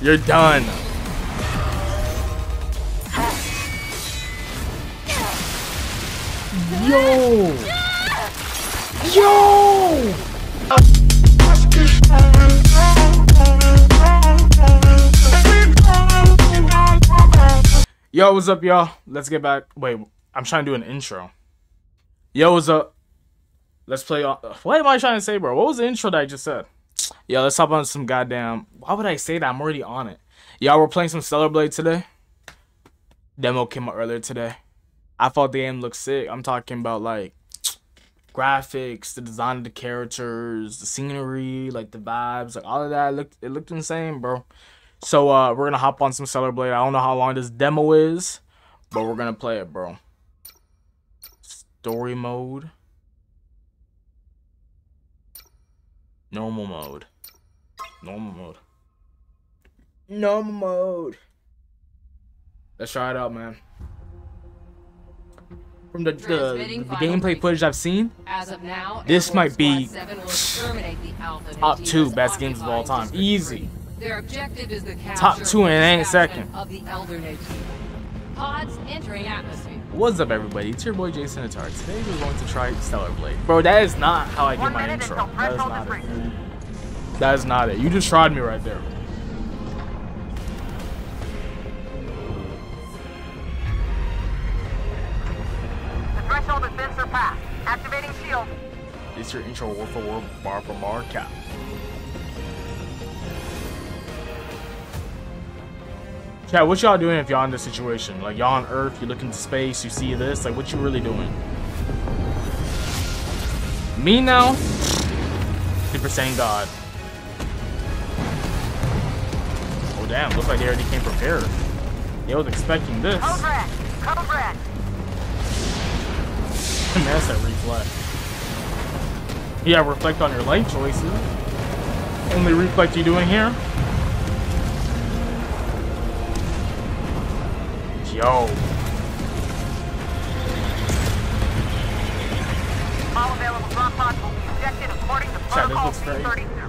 You're done. Yo! Yo! Yo, what's up, y'all? Let's get back. Wait, I'm trying to do an intro. Yo, what's up? Let's play. What am I trying to say, bro? What was the intro that I just said? Yo, let's hop on some goddamn. Why would I say that? I'm already on it. Y'all, we're playing some Stellar Blade today. Demo came out earlier today. I thought the game looked sick. I'm talking about like graphics, the design of the characters, the scenery, like the vibes, like all of that. It looked it looked insane, bro. So uh we're gonna hop on some Stellar Blade. I don't know how long this demo is, but we're gonna play it, bro. Story mode. Normal mode. Normal mode. Normal mode. Let's try it out, man. From the, the, the gameplay footage I've seen, As of now, This Air might Force be Squad 7 the Alpha top two best games of all time. Easy. Their objective is the Top two and it ain't second. Of the Elder Naytiba. Pods entering atmosphere. What's up, everybody? It's your boy Jason Attar. Today we're going to try Stellar Blade. Bro, that is not how I do my intro. That is not it. That is not it. You just tried me right there. The threshold has been surpassed. Activating shield. It's your intro word for word, bar for bar, cap. Chat, what y'all doing if y'all in this situation? Like y'all on Earth, you look into space, you see this, like what you really doing? Me now? 50% God. Oh damn, looks like they already came prepared. They was expecting this. Code red. Code red. That's that reflect. Yeah, reflect on your life choices. Only reflect you doing here. Yo. All available drop pods will be ejected according to protocol 330.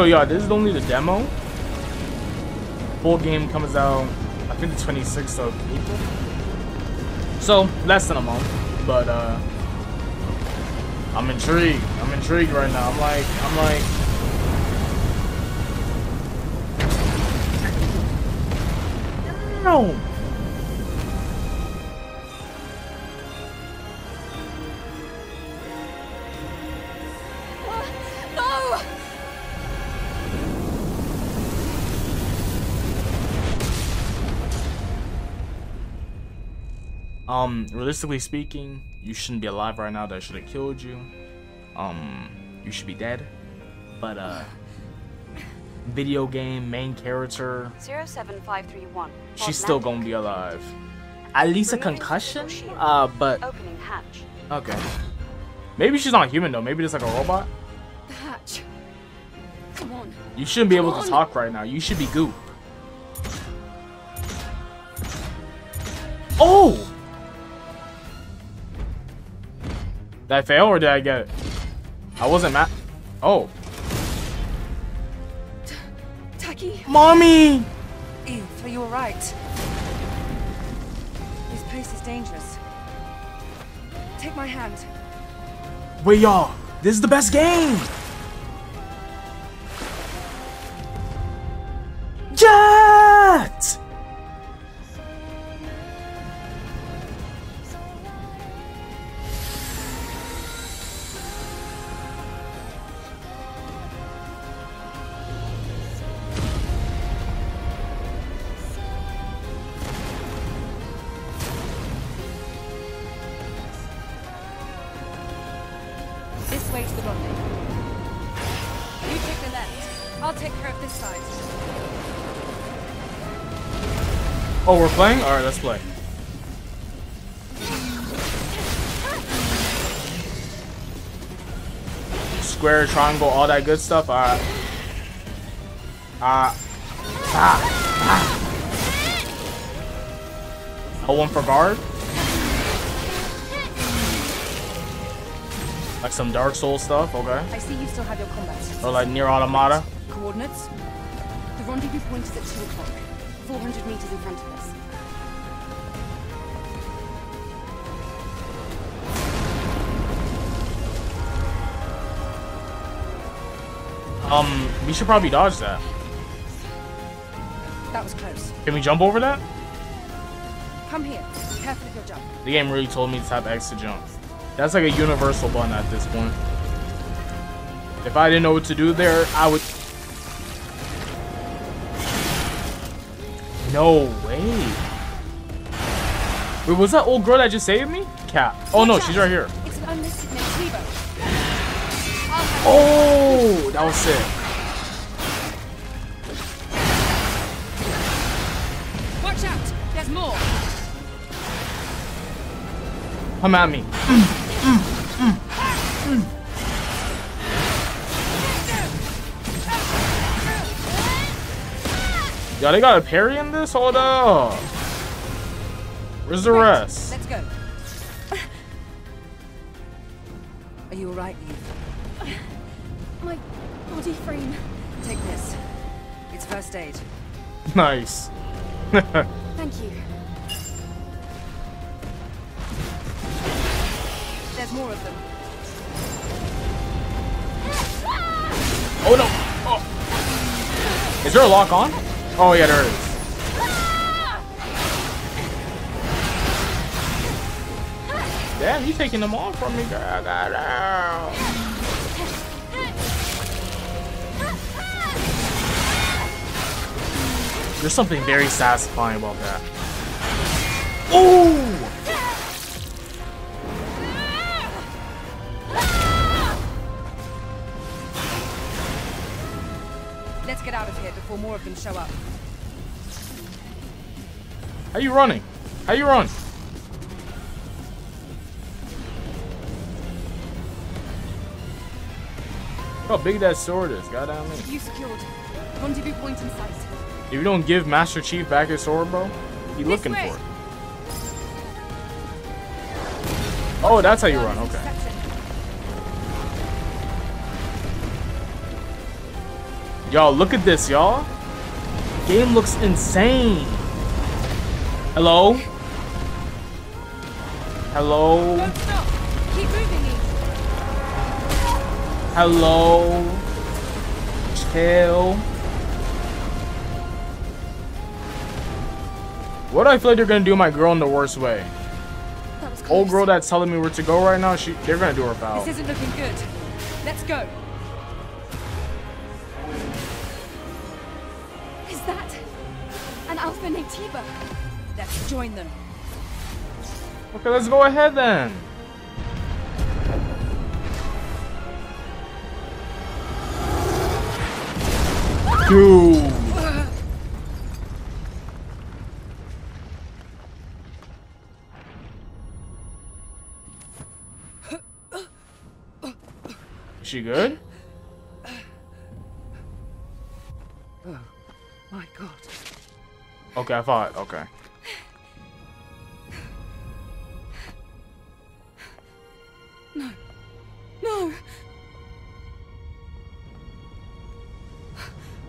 So yeah, this is only the demo. Full game comes out, I think the 26th of April. So less than a month, but uh, I'm intrigued. I'm intrigued right now. I'm like, I'm like. No. No! Realistically speaking, you shouldn't be alive right now. That should have killed you. Um, you should be dead. But uh, video game main character, 07531. she's still gonna be alive. At least a concussion. Uh, but Opening hatch. okay. Maybe she's not human though. Maybe just like a robot. The hatch. Come on. You shouldn't be able Come to talk right now. You should be goop. Oh! Did I fail or did I get it? I wasn't mad. Oh. Taki, Mommy! Eve, are you alright? This place is dangerous. Take my hand. Wait, y'all. This is the best game! Jet! Oh, we're playing? Alright, let's play. Square, triangle, all that good stuff? Alright. Uh, ah, ah. Hold one for guard? Like some Dark Soul stuff, okay. I see you still have your combat. Or like Nier Automata. Coordinates. The rendezvous point is at two o'clock. Four hundred meters in front of Um, we should probably dodge that. That was close. Can we jump over that? Come here. Careful of your jump. The game really told me to tap X to jump. That's like a universal button at this point. If I didn't know what to do there, I would... No way. Wait, was that old girl that just saved me? Cat. Oh no, she's right here. It's an unlisted name, Tebow. Oh, that was sick. Watch out! There's more! Come at me. Yeah, they got a parry in this? Hold up. Where's the rest? Let's go. Are you alright, Eve? First aid. Nice. Thank you. There's more of them. Oh no. Oh. Is there a lock on? Oh yeah, there is. Damn, you taking them off from me, girl. There's something very satisfying about that. Ooh! Let's get out of here before more of them show up. How you running? How you run? How big that sword is, goddamn it. You secured. Rendezvous point in sight. If you don't give Master Chief back his sword, bro, he looking way. for it. Oh, that's how you run, okay. Y'all, look at this, y'all. Game looks insane. Hello? Hello? Don't stop. Keep moving, Eve. Hello? Chill. What do I feel like they're gonna do my girl in the worst way? That was close. Old girl that's telling me where to go right now, she they're gonna do her foul. This isn't looking good. Let's go. Is that an alpha Naytiba? Let's join them. Okay, let's go ahead then. Dude. Is Oh. My God. Okay, I thought. Okay. No. No.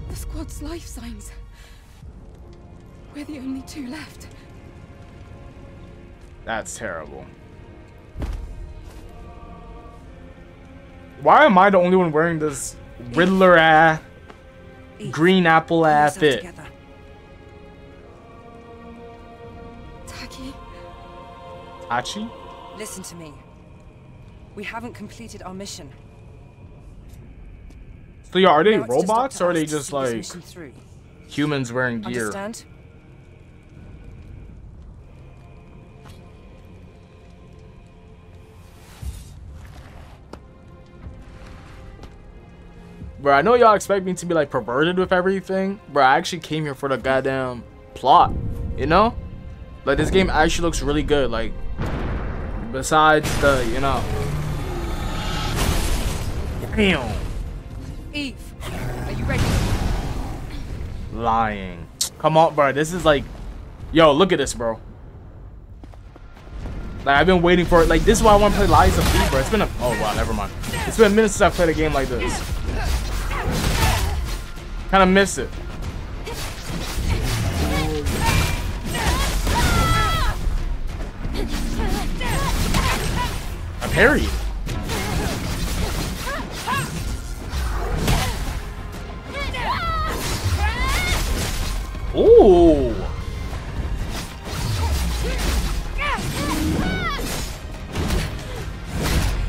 The squad's life signs. We're the only two left. That's terrible. Why am I the only one wearing this Riddler ass, green apple ass fit? Taki, Hachi? Listen to me. We haven't completed our mission. So yeah, are they Now it's just up robots or are they just like humans wearing gear? Understand? Bro, I know y'all expect me to be like perverted with everything, bro. I actually came here for the goddamn plot, you know? Like this game actually looks really good. Like, besides the, you know, Damn. Eve, are you ready? Lying. Come on, bro. This is like, yo, look at this, bro. Like I've been waiting for it. Like this is why I want to play Lies of P, bro. It's been a oh wow, never mind. It's been minutes minute since I played a game like this. Kind of miss it. I parried. Ooh.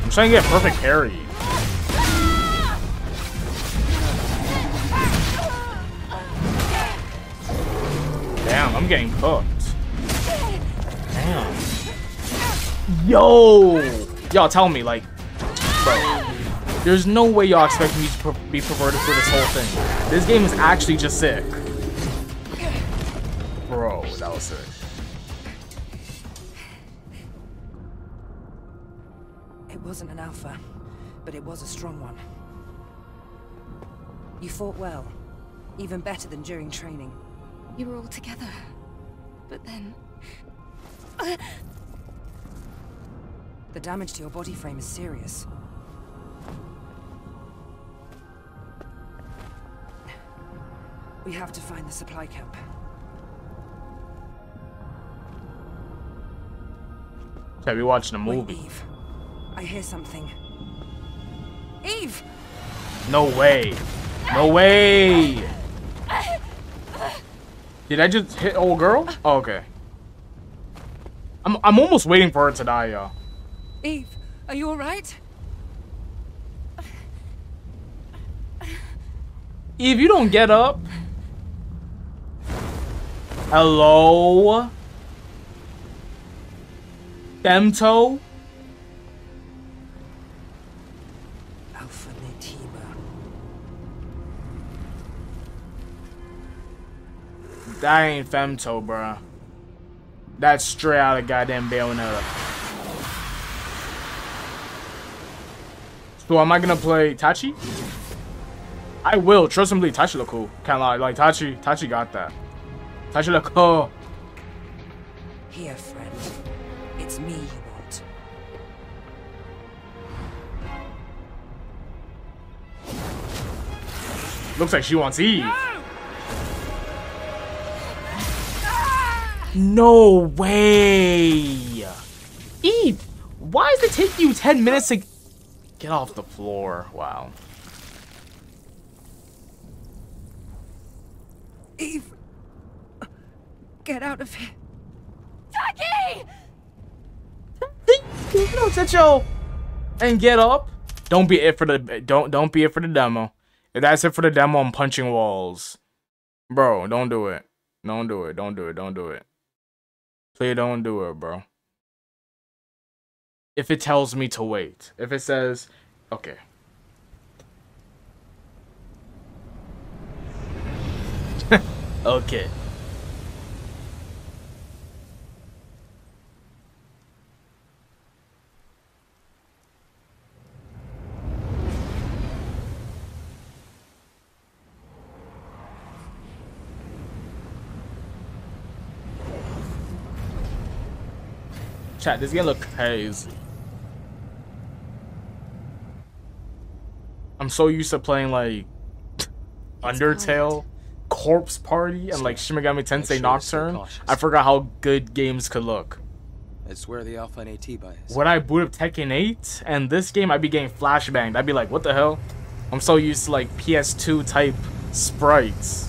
I'm trying to get perfect parry. I'm getting cooked. Damn. Yo! Y'all tell me, like, bro. There's no way y'all expect me to per be perverted for this whole thing. This game is actually just sick. Bro, that was sick. It wasn't an alpha, but it was a strong one. You fought well. Even better than during training. You were all together. But then. The damage to your body frame is serious. We have to find the supply camp. Should be watching a Wait, movie. Eve. I hear something. Eve! No way. No way. Did I just hit old girl? Oh, okay. I'm I'm almost waiting for her to die, y'all. Eve, are you alright? Eve, you don't get up. Hello? Femto? That ain't Femto, bruh. That's straight out of goddamn Bayonetta. So am I gonna play Tachy? I will. Trust me, Tachy look cool. Can't lie. Like Tachy, Tachy got that. Tachy look cool. Here, friend. It's me you want. Looks like she wants Eve. No way. Eve, why does it take you 10 minutes to get off the floor? Wow. Eve! Get out of here. Taki! you know, Techo, and get up. Don't be it for the don't don't be it for the demo. If that's it for the demo, I'm punching walls, bro. Don't do it. Don't do it. Don't do it. Don't do it. Please don't do it, bro. If it tells me to wait, if it says, okay. okay. Chat, this game look crazy. I'm so used to playing like Undertale, Corpse Party, and like Shin Megami Tensei sure is so Nocturne. I forgot how good games could look. It's where the Alpha and AT buy is. When I boot up Tekken 8 and this game, I'd be getting flashbanged. I'd be like, what the hell? I'm so used to like PS2 type sprites.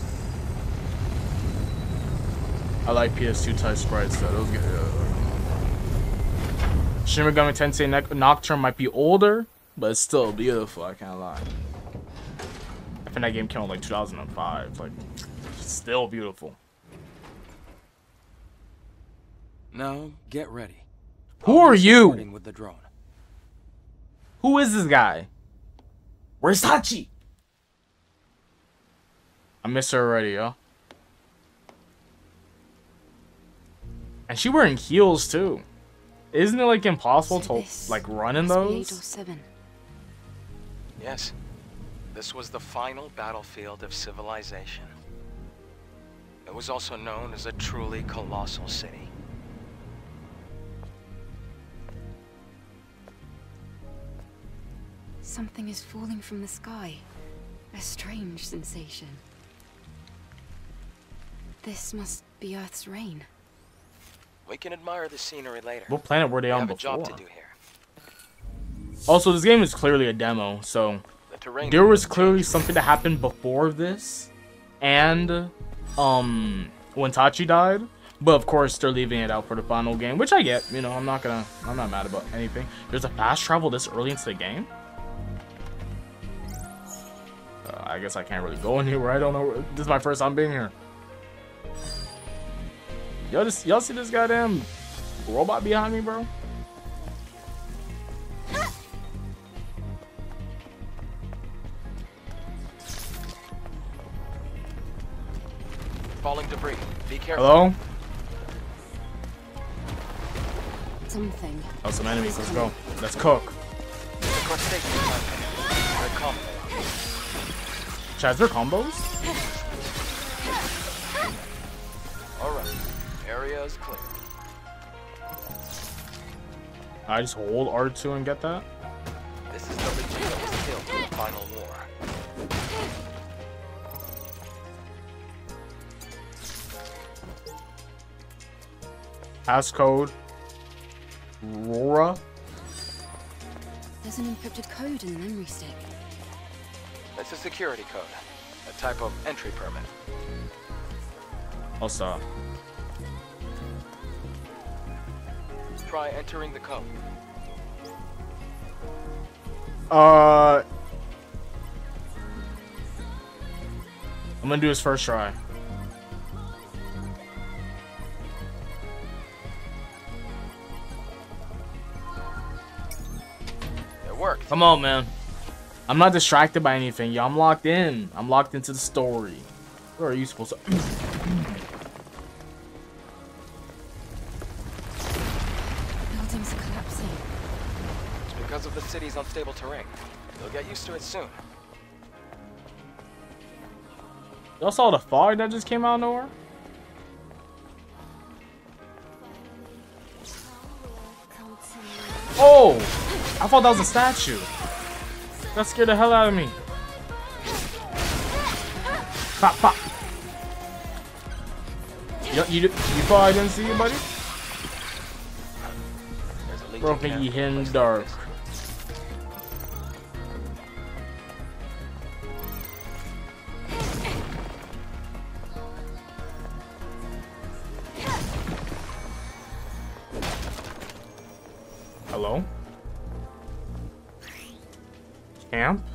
I like PS2 type sprites though. Those get. Uh, Shin Megami Tensei Nocturne might be older, but it's still beautiful. I can't lie. I think that game came out like 2005. Like, still beautiful. Now, get ready. Who I'll are you? With the drone. Who is this guy? Where's Hachi? I miss her already, yo. And she wearing heels too. Isn't it like impossible So to like run in those? Yes. This was the final battlefield of civilization. It was also known as a truly colossal city. Something is falling from the sky. A strange sensation. This must be Earth's rain. We can admire the scenery later. What planet were they we on before? job to do here. Also, this game is clearly a demo, so The there was clearly something that happened before this, and um, when Tachy died. But of course, they're leaving it out for the final game, which I get. You know, I'm not gonna, I'm not mad about anything. There's a fast travel this early into the game. Uh, I guess I can't really go anywhere. I don't know. This is my first time being here. Y'all just, y'all see this goddamn robot behind me, bro? Falling debris. Be careful. Hello? Something. Oh, some enemies. Let's go. Let's cook. Crustacean contact. They're. Chaz, there combos? Area is clear. I just hold R2 and get that? This is the Legion that was killed in the final war. Passcode. Rora. There's an encrypted code in the memory stick. It's a security code. A type of entry permit. I'll stop. Try entering the code. Uh. I'm gonna do his first try. It worked. Come on, man. I'm not distracted by anything. Yo, I'm locked in. I'm locked into the story. Where are you supposed to? because of the unstable terrain. You'll get used to it soon. Y'all saw the fog that just came out of nowhere? Oh! I thought that was a statue. That scared the hell out of me. Pop, pop. You, you, you thought I didn't see you, buddy? There's a Legion Broken ye hidden dark. Hello? Camp?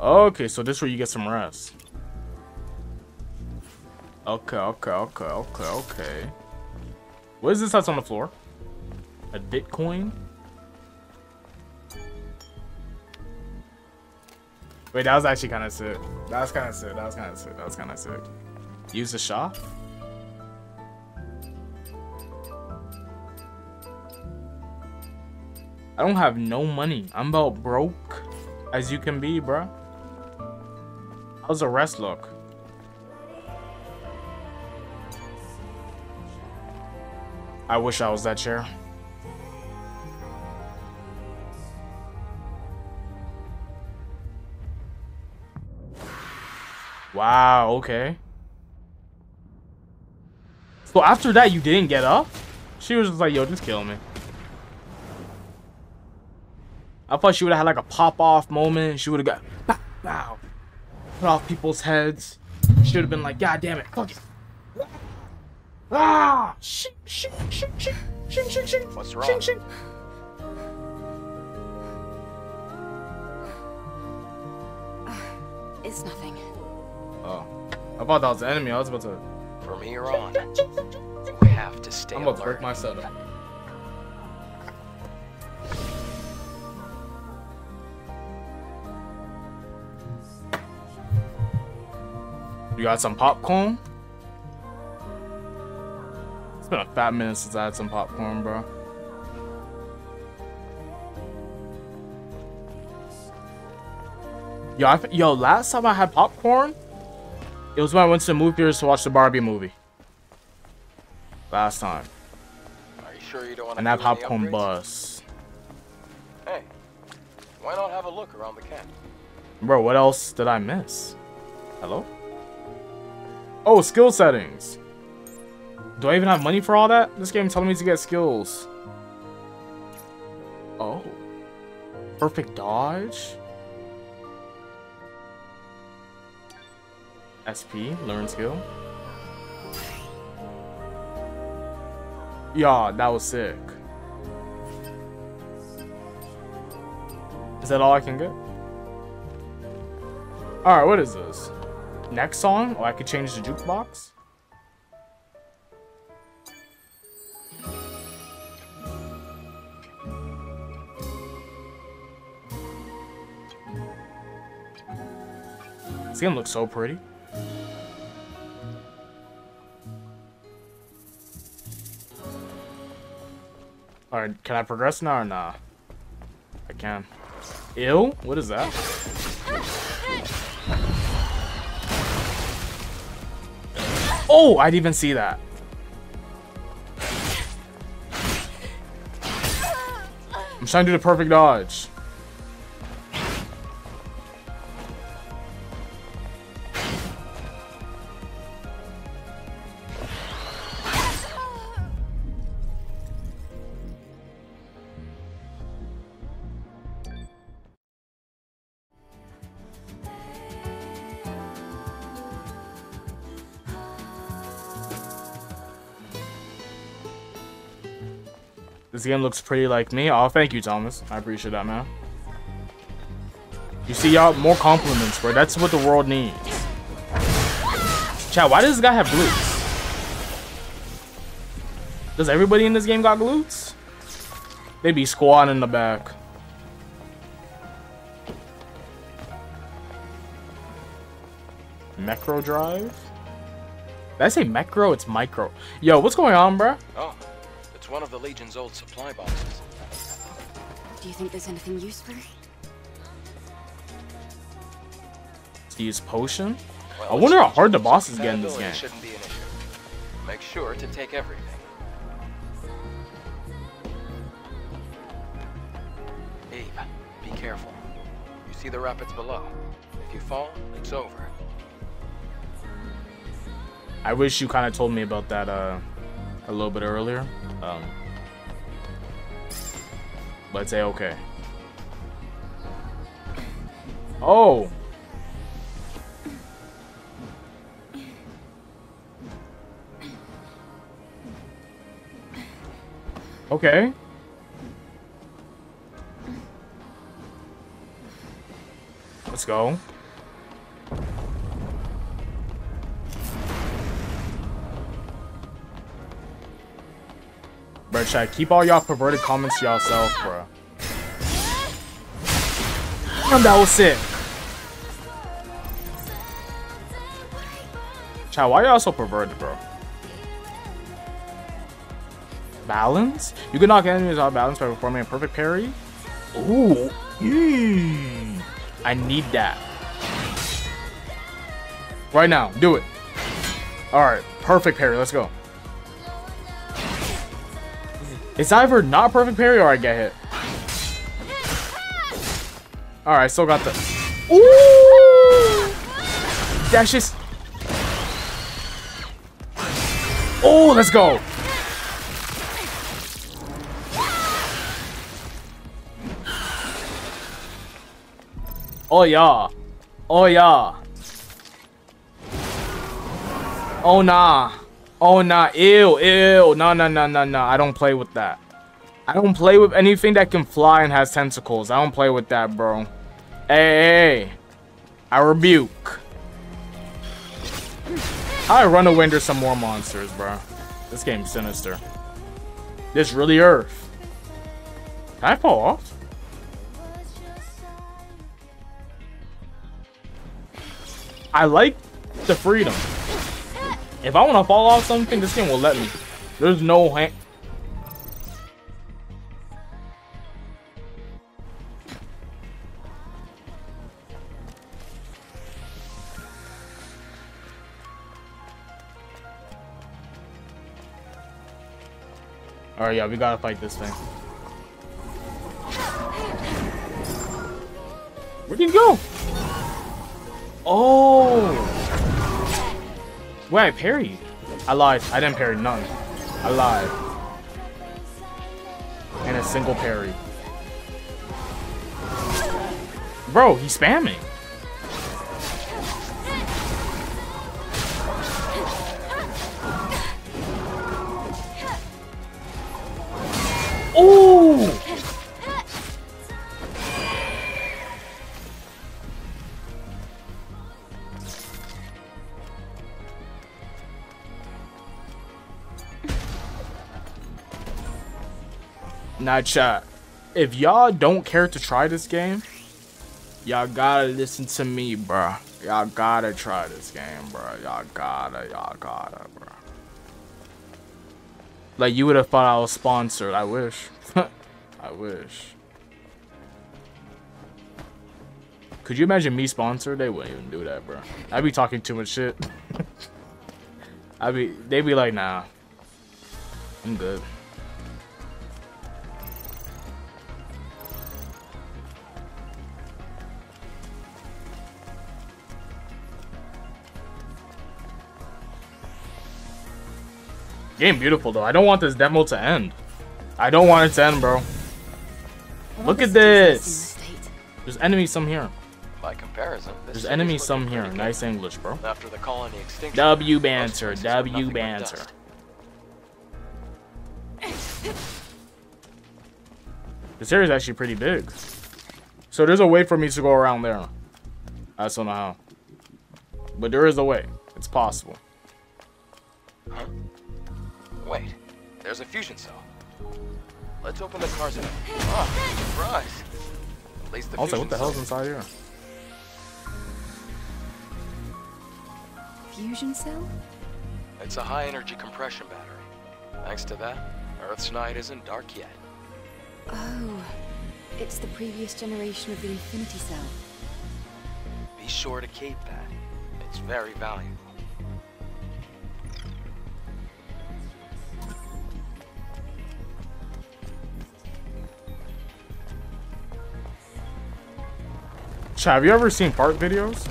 Okay, so this is where you get some rest. Okay, okay, okay, okay, okay. What is this that's on the floor? A Bitcoin? Wait, that was actually kind of sick. That was kind of sick. That was kind of sick. That was kind of sick. Use the shop? I don't have no money. I'm about broke as you can be, bruh. How's the rest look? I wish I was that chair. Wow, okay. So after that, you didn't get up? She was just like, yo, just kill me. I thought she would have had like a pop off moment. She would have got bow, bow, put off people's heads. She would have been like, God damn it, fuck it. Ah! Shing, shing, shing, shing, shing, shing, shing. What's Shing, wrong? shing. It's nothing. Oh. I thought that was the enemy. I was about to. From here on, you have to stay I'm about to alert. break my setup. You got some popcorn? It's been a fat minute since I had some popcorn, bro. Yo, I, yo, last time I had popcorn, it was when I went to the movie theaters to watch the Barbie movie. Last time. Are you sure you don't want to And that popcorn bus. Hey, why not have a look around the camp? Bro, what else did I miss? Hello? Oh, skill settings. Do I even have money for all that? This game telling me to get skills. Oh. Perfect dodge. SP, learn skill. Yeah, that was sick. Is that all I can get? Alright, what is this? Next song? Oh, I could change the jukebox? This game looks so pretty. Alright, can I progress now or nah? I can. Ew? What is that? Oh, I didn't even see that. I'm trying to do the perfect dodge. This game looks pretty like me. Oh, thank you, Thomas. I appreciate that, man. You see, y'all, more compliments, bro. That's what the world needs. Chat, why does this guy have glutes? Does everybody in this game got glutes? They be squatting in the back. Macro drive? Did I say macro? It's micro. Yo, what's going on, bro? Oh, it's one of the Legion's old supply boxes. Do you think there's anything useful? To use potion? Well, I wonder how hard the bosses get in this game. Shouldn't be an issue. Make sure to take everything. Eve, be careful. You see the rapids below. If you fall, it's over. I wish you kind of told me about that uh, a little bit earlier. Um, but say okay. Oh. Okay. Let's go. Chat, keep all y'all perverted comments to yourself, bro. Damn, that was sick. Chat, why y'all so perverted, bro? Balance? You can knock enemies out of balance by performing a perfect parry? Ooh. I need that. Right now, do it. Alright, perfect parry, let's go. It's either not perfect parry or I get hit. Alright, still got the. Ooh! That's just. Oh, let's go. Oh, yeah. Oh, yeah. Oh, nah. Oh, nah. Ew, ew. No, no, no, no, no. I don't play with that. I don't play with anything that can fly and has tentacles. I don't play with that, bro. Hey, hey, hey. I rebuke. I run away into some more monsters, bro. This game's sinister. This really Earth. Can I fall off? I like the freedom. If I want to fall off something, this game will let me. There's no hand. Alright, yeah, we gotta fight this thing. Where'd he go? Oh! Wait, I parried. I lied. I didn't parry none. I lied. And a single parry. Bro, he's spamming. Now, chat, if y'all don't care to try this game, y'all gotta listen to me, bruh. Y'all gotta try this game, bruh. Y'all gotta, y'all gotta, bruh. Like, you would have thought I was sponsored. I wish. I wish. Could you imagine me sponsored? They wouldn't even do that, bro. I'd be talking too much shit. I'd be, they'd be like, nah. I'm good. Game beautiful though. I don't want this demo to end. I don't want it to end, bro. Look at this. There's enemies some here. By comparison, this There's enemies some here. pretty Nice. English, bro. After the colony extinction, W banter. W banter. This area is actually pretty big. So there's a way for me to go around there. I just don't know how. But there is a way. It's possible. Huh? Wait, there's a fusion cell. Let's open the cars in. Oh, ah, surprise! At least the I was like, fusion what the hell's cell- inside here? Fusion cell? It's a high energy compression battery. Thanks to that, Earth's night isn't dark yet. Oh, it's the previous generation of the Infinity Cell. Be sure to keep that. It's very valuable. Chat, have you ever seen fart videos?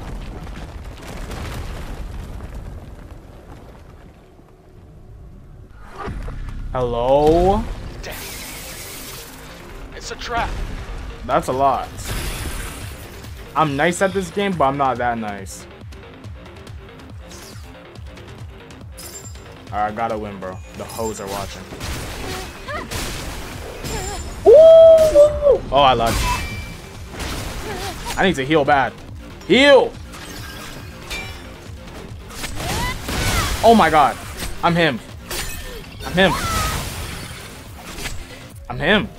Hello? Damn. It's a trap. That's a lot. I'm nice at this game, but I'm not that nice. Alright, I gotta win, bro. The hoes are watching. Ooh! Oh, I lied. I need to heal bad. Heal! Oh my god. I'm him. I'm him. I'm him.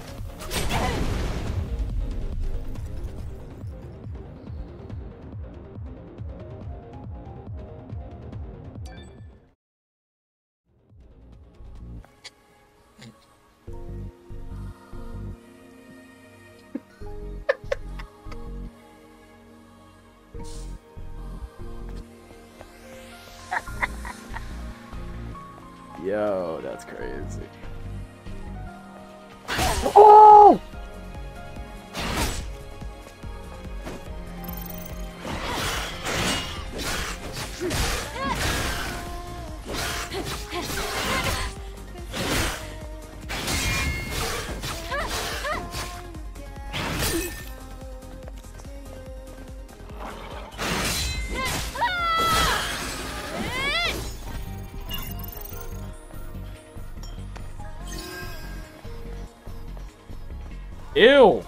Ew!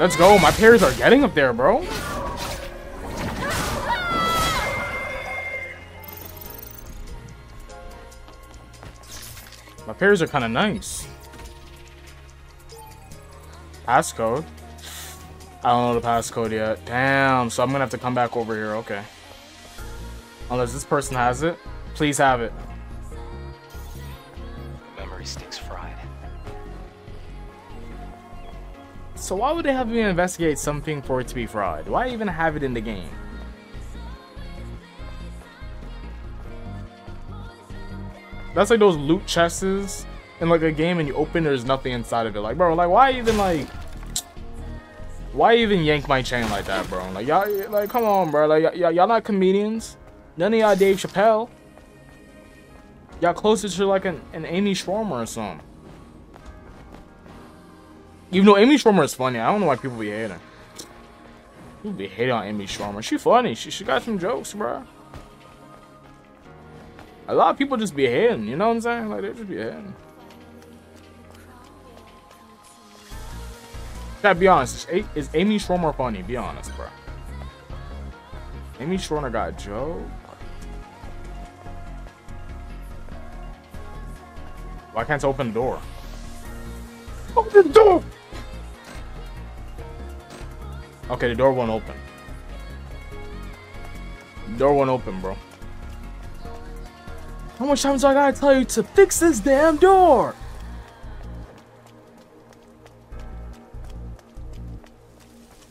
Let's go. My pairs are getting up there, bro. My pairs are kind of nice. Passcode. I don't know the passcode yet. Damn, so I'm gonna have to come back over here. Okay. Unless this person has it. Please have it. Memory stick's fried. So why would they have me investigate something for it to be fraud? Why even have it in the game? That's like those loot chests in like a game and you open there's nothing inside of it. Like bro, like why even like why even yank my chain like that, bro? Like y'all like come on, bro. Like y'all not comedians. None of y'all Dave Chappelle. Y'all closer to like an, an Amy Schumer or something. Even though Amy Schumer is funny, I don't know why people be hating. People be hating on Amy Schumer. She funny. She, she got some jokes, bro. A lot of people just be hating, you know what I'm saying? Like, they just be hating. Gotta be honest, is, Amy Schumer funny? Be honest, bro. Amy Schumer got a Why can't I open the door? Open the door! Okay, the door won't open. The door won't open, bro. How much times do I gotta tell you to fix this damn door?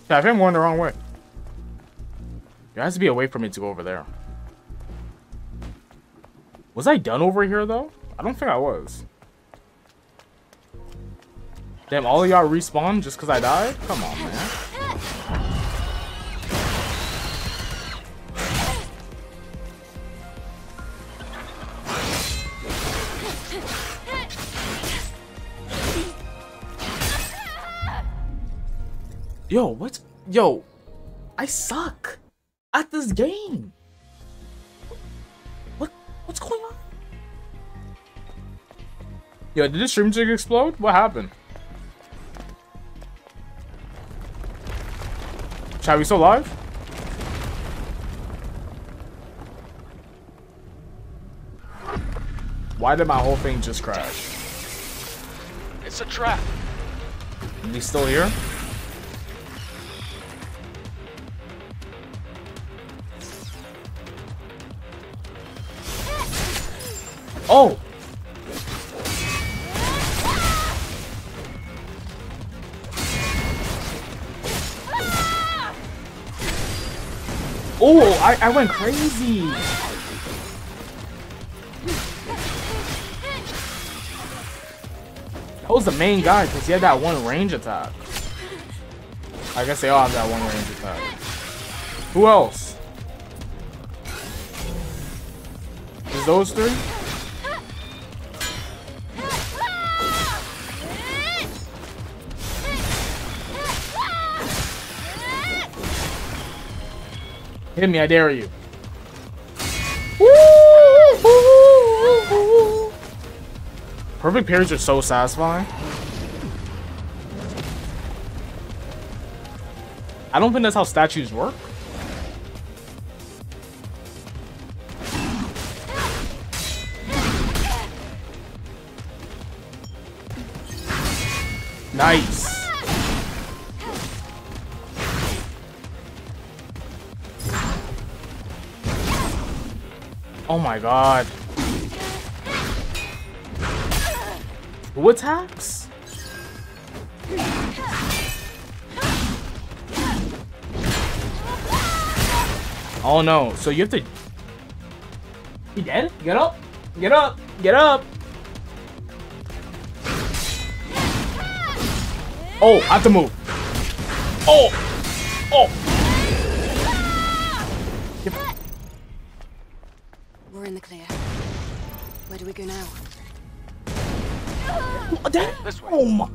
Yeah, I think I'm going the wrong way. There has to be a way for me to go over there. Was I done over here, though? I don't think I was. Damn, all of y'all respawn just because I died? Come on, man. Yo, what? Yo, I suck at this game. What? What's going on? Yo, did the stream jig explode? What happened? Shall we still live? Why did my whole thing just crash? It's a trap. He's still here? Oh! Oh, I, I went crazy. That was the main guy because he had that one range attack. I guess they all have that one range attack. Who else? Is those three? Hit me, I dare you. Perfect parries are so satisfying. I don't think that's how statues work. Nice. Oh my god. Who attacks? Oh no, so you have to... He dead? Get up! Get up! Get up! Oh, I have to move. Oh! Oh! The clear. Where do we go now? oh that, This way. oh my...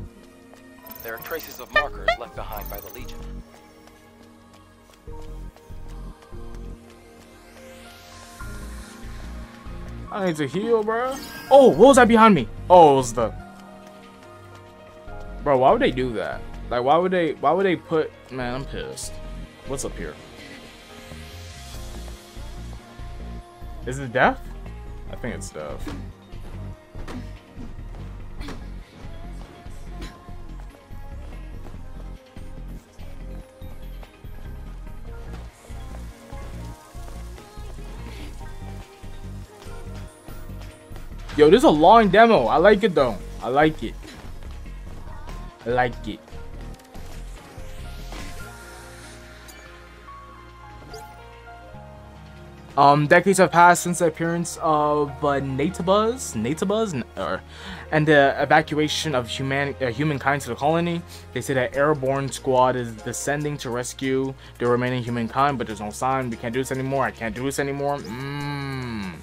There are traces of markers left behind by the Legion. I need to heal, bro. Oh, what was that behind me? Oh, it was the... Bro, why would they do that? Like, why would they, why would they put... Man, I'm pissed. What's up here? Is it death? I think it's death. Yo, this is a long demo. I like it though. I like it. I like it. Um, decades have passed since the appearance of uh, Natabuz, Natabuz, n- or, and the evacuation of human uh, humankind to the colony. They say that airborne squad is descending to rescue the remaining humankind, but there's no sign. We can't do this anymore. I can't do this anymore. Mmm.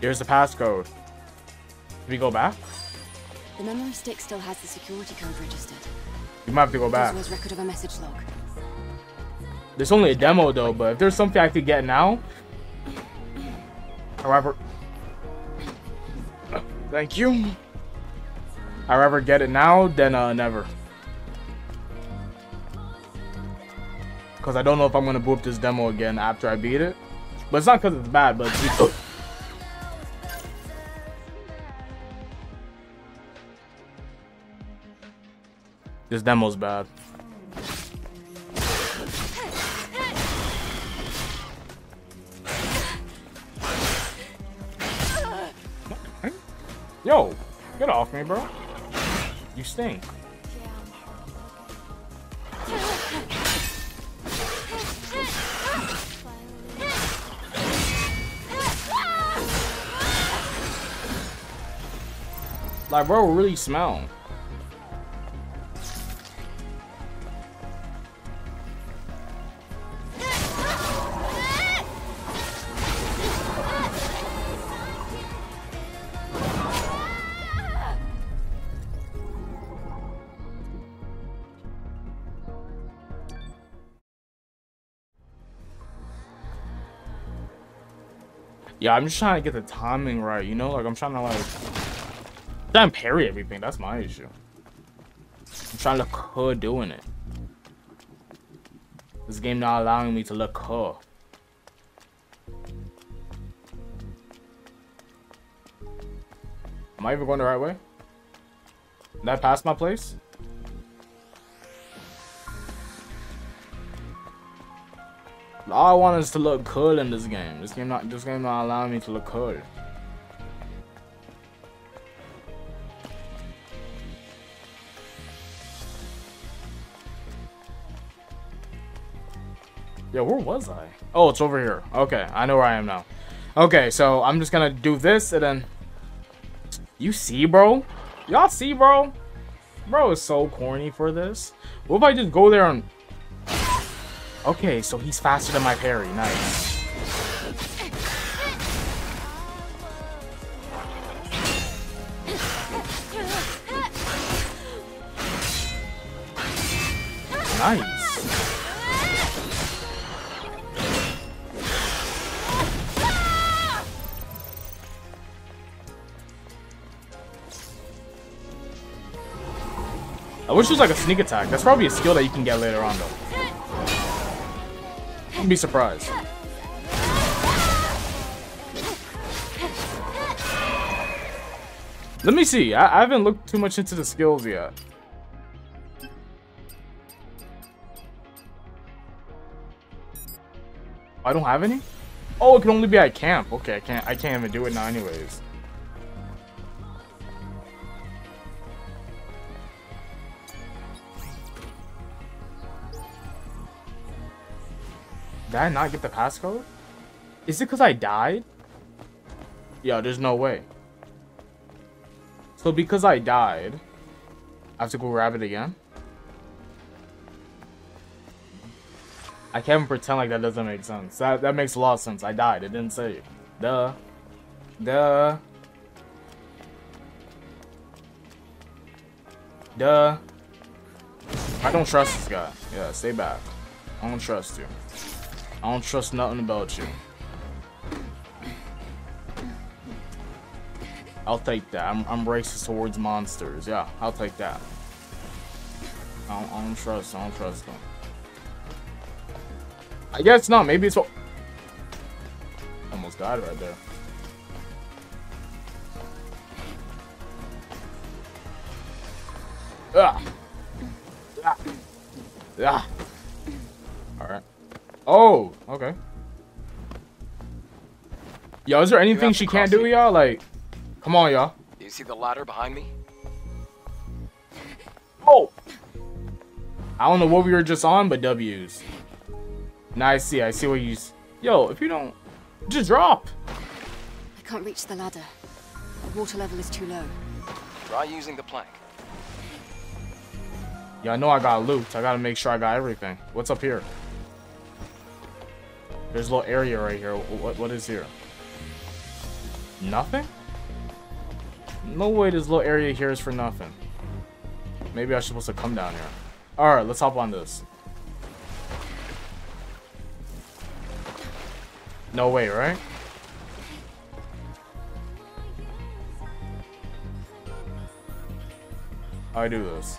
Here's the passcode. Do we go back? The memory stick still has the security code registered. You might have to go back. There's record of a message log. There's only a demo though, but if there's something I could get now, however, thank you. However, get it now, then uh, never. Cause I don't know if I'm gonna boot this demo again after I beat it, but it's not cause it's bad, but it's because- this demo's bad. Yo, get off me, bro. You stink. Like, bro, really smell. Yeah, I'm just trying to get the timing right, you know? Like, I'm trying to, like... To parry everything, that's my issue. I'm trying to look cool doing it. This game not allowing me to look cool. Am I even going the right way? Did I pass my place? I want is to look cool in this game. This game not this game not allowing me to look cool. Yo, where was I? Oh, it's over here. Okay, I know where I am now. Okay, so I'm just gonna do this and then... You see, bro? Y'all see, bro? Bro is so corny for this. What if I just go there and... Okay, so he's faster than my parry. Nice. Nice. I wish it was like a sneak attack. That's probably a skill that you can get later on, though. I'd be surprised. Let me see. I, I haven't looked too much into the skills yet. I don't have any? Oh, it can only be at camp. Okay, I can't I can't even do it now anyways. Did I not get the passcode? Is it because I died? Yeah, there's no way. So because I died, I have to go grab it again? I can't even pretend like that doesn't make sense. That, that makes a lot of sense. I died. It didn't say. Duh. Duh. Duh. I don't trust this guy. Yeah, stay back. I don't trust you. I don't trust nothing about you. I'll take that. I'm, I'm racist towards monsters. Yeah, I'll take that. I don't, I don't trust. I don't trust them. I guess not. Maybe it's. Almost died right there. Ah. Ah. Ah. All right. Oh, okay. Yo, is there anything she can't do, y'all? Like, come on, y'all. Do you see the ladder behind me? Oh! I don't know what we were just on, but W's. Now I see. I see what you... Yo, if you don't... Just drop. I can't reach the ladder. The water level is too low. Try using the plank. Yeah, I know I got loot. I gotta make sure I got everything. What's up here? There's a little area right here. What, what is here? Nothing? No way this little area here is for nothing. Maybe I should supposed to come down here. Alright, let's hop on this. No way, right? I do this?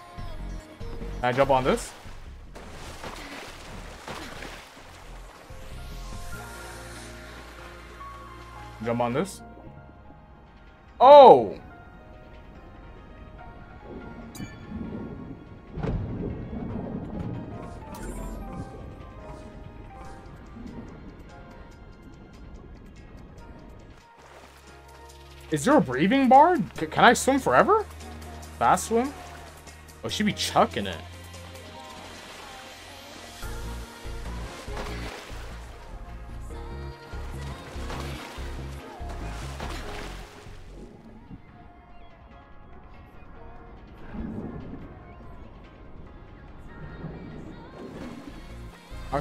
Can I jump on this? Jump on this? Oh! Is there a breathing bar? C can I swim forever? Fast swim? Oh, she be chucking it.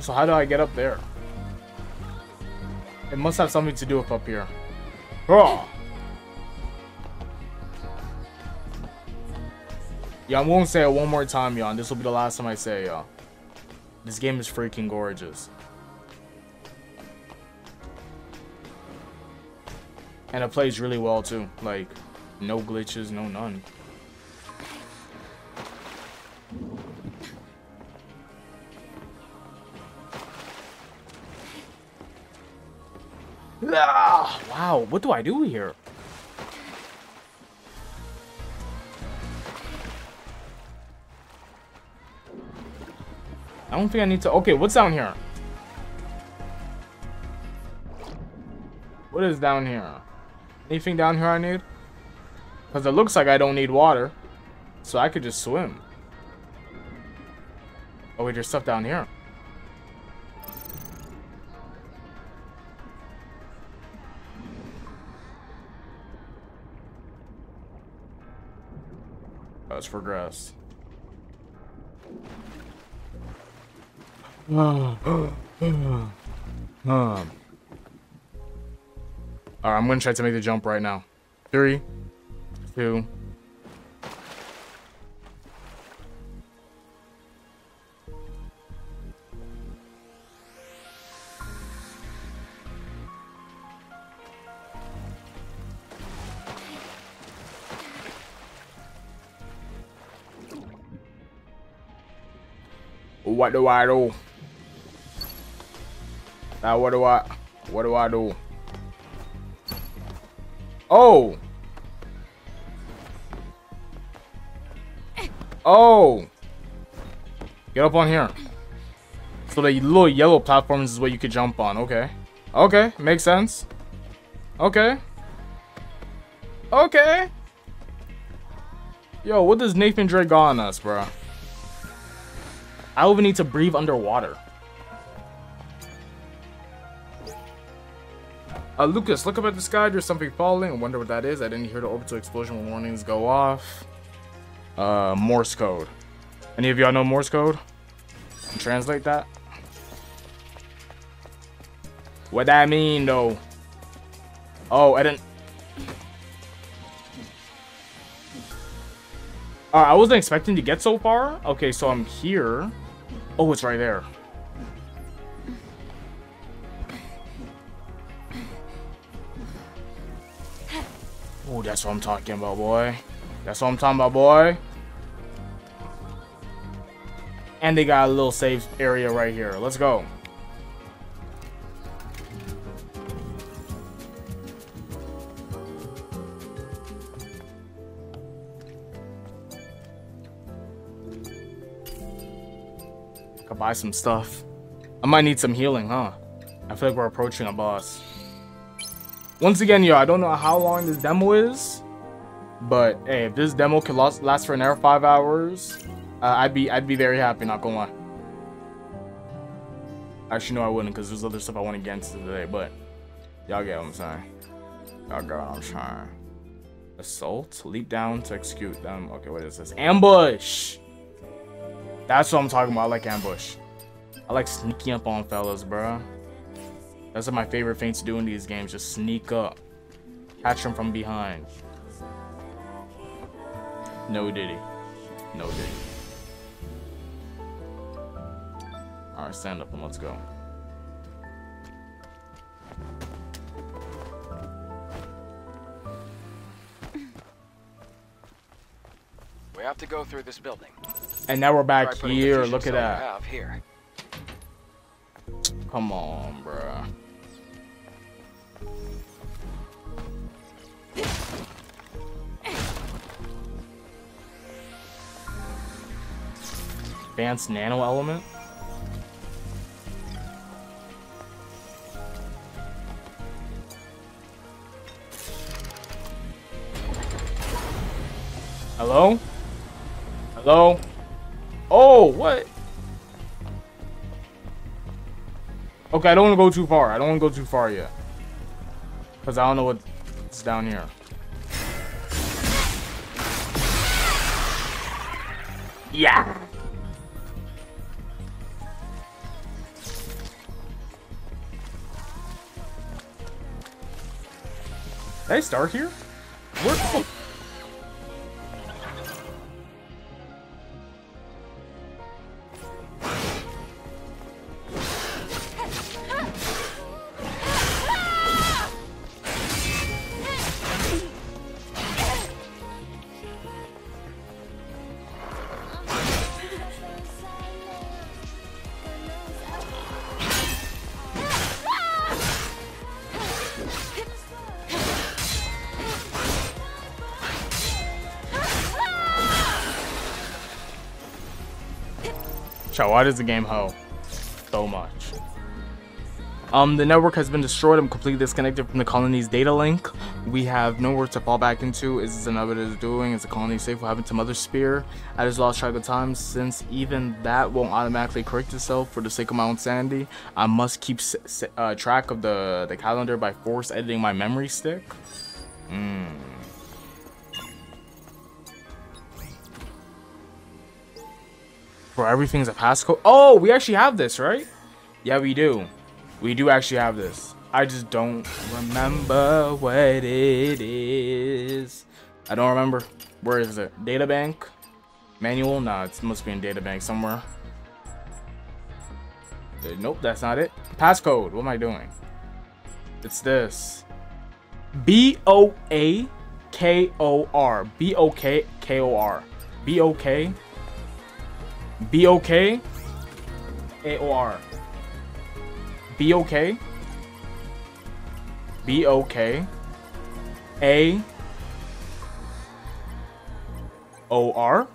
So how do I get up there? It must have something to do with up here. Oh! Yeah, I'm gonna say it one more time, y'all. This will be the last time I say y'all. This game is freaking gorgeous. And it plays really well, too. Like, no glitches, no none. What do I do here? I don't think I need to... Okay, what's down here? What is down here? Anything down here I need? Because it looks like I don't need water. So I could just swim. Oh wait, there's stuff down here. Let's progress. um. Alright, I'm gonna try to make the jump right now. Three, two. What do I do? Now what do I what do I do? Oh! Oh! Get up on here. So the little yellow platforms is what you could jump on. Okay. Okay. Makes sense. Okay. Okay. Yo, what does Nathan Drake got on us, bro? I don't even need to breathe underwater. Uh, Lucas, look up at the sky. There's something falling. I wonder what that is. I didn't hear the orbital explosion warnings go off. Uh, Morse code. Any of y'all know Morse code? Translate that. What that mean, though? Oh, I didn't... Uh, I wasn't expecting to get so far. Okay, so I'm here. Oh, it's right there. Oh, that's what I'm talking about, boy. That's what I'm talking about, boy. And they got a little safe area right here. Let's go. Buy some stuff. I might need some healing, huh? I feel like we're approaching a boss. Once again, yo, I don't know how long this demo is, but hey, if this demo could last, last for another five hours, uh, I'd be I'd be very happy. Not gonna lie. Actually, no, I wouldn't, because there's other stuff I want to get into today. But Y'all get what I'm saying. Y'all get what I'm saying. Assault, leap down to execute them. Okay, what is this? Ambush. That's what I'm talking about. I like ambush. I like sneaking up on fellas, bro. That's what my favorite thing to do in these games. Just sneak up. Catch them from behind. No diddy. No diddy. Alright, stand up and let's go. We have to go through this building. And now we're back here. Look at that. here. Come on, bruh. Advanced nano element? Hello? Hello? Oh, what? Okay, I don't want to go too far. I don't want to go too far yet. Because I don't know what's down here. Yeah. Did I start here? Where? Why does the game hoe so much? Um, the network has been destroyed. I'm completely disconnected from the colony's data link. We have nowhere to fall back into. Is this another is doing? Is the colony safe? What happened to Mother Sphere? I just lost track of time since even that won't automatically correct itself for the sake of my own sanity. I must keep uh, track of the, the calendar by force editing my memory stick. Hmm. Bro, everything's a passcode. Oh, we actually have this, right? Yeah, we do. We do actually have this. I just don't remember what it is. I don't remember. Where is it? Data bank? Manual? Nah, it must be in data bank somewhere. Uh, Nope, that's not it. Passcode. What am I doing? It's this. B O A K O R. B O K K O R. B O K B O K A O R. B O K B O K A O R.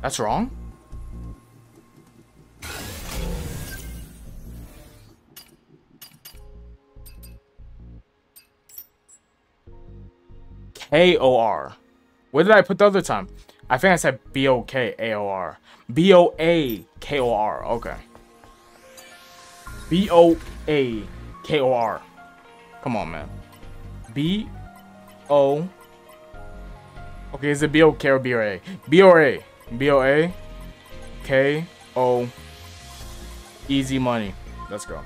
That's wrong. K O R. What did I put the other time? I think I said B O K A O R. B O A K O R. Okay. B O A K O R. Come on, man. B O. Okay, is it B O K or B O A? B O A. B O A K O. Easy money. Let's go.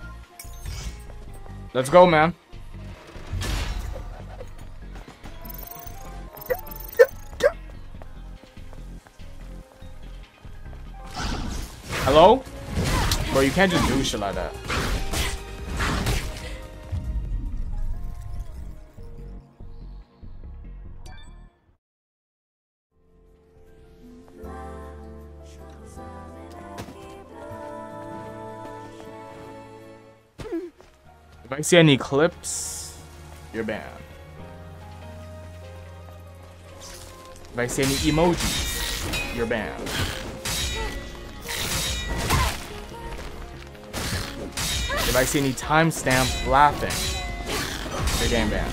Let's go, man. Hello? Bro, you can't just do shit like that. If I see any clips, you're banned. If I see any emojis, you're banned. If I see any timestamp laughing, you're game banned.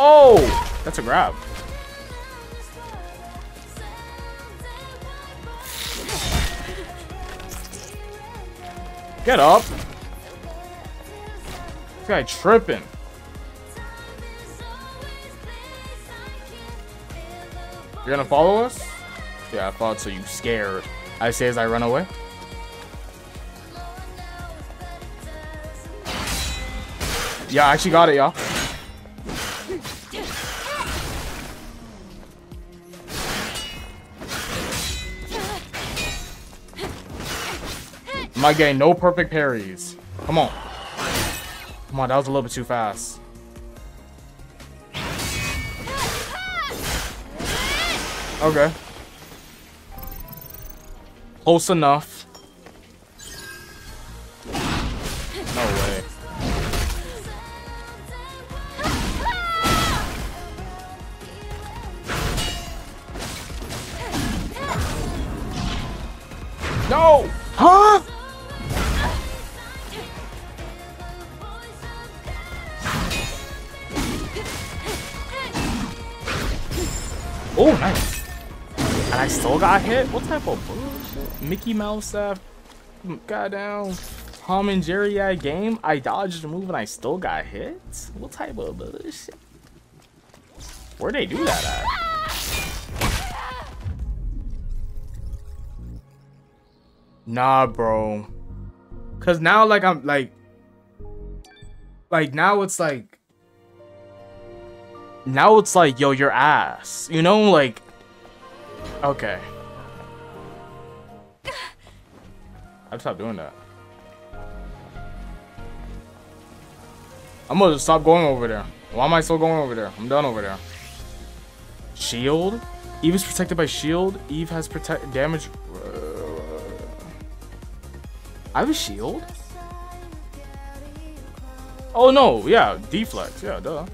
Oh! That's a grab. Get up. This guy tripping. You're gonna follow us? Yeah, I thought so. You scared. I say as I run away. Yeah, I actually got it, y'all. I getting no perfect parries? Come on. Come on, that was a little bit too fast. Okay. Close enough. What type of bullshit? Mickey Mouse stuff? Goddamn Tom and Jerry at game? I dodged a move and I still got hit? What type of bullshit? Where'd they do that at? Nah, bro. Cause now, like, I'm like, like now it's like, now it's like, yo, your ass. You know, like, okay. I'd stop doing that. I'm gonna stop going over there. Why am I still going over there? I'm done over there. Shield? Eve is protected by shield. Eve has protect damage. Uh, I have a shield? Oh no, yeah, deflex, yeah, duh.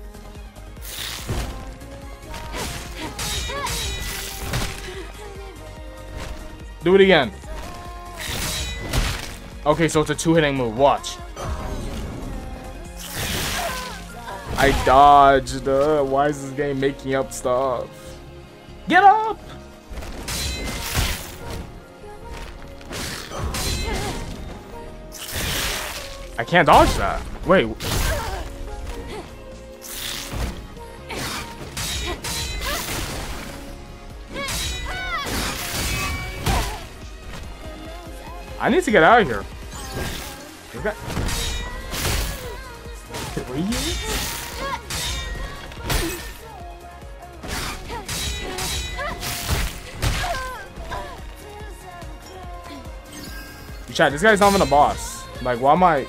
Do it again. Okay, so it's a two-hitting move. Watch. I dodged. Uh, why is this game making up stuff? Get up! I can't dodge that. Wait. I need to get out of here. That three? Chat, this guy's not even a boss. Like, why am I...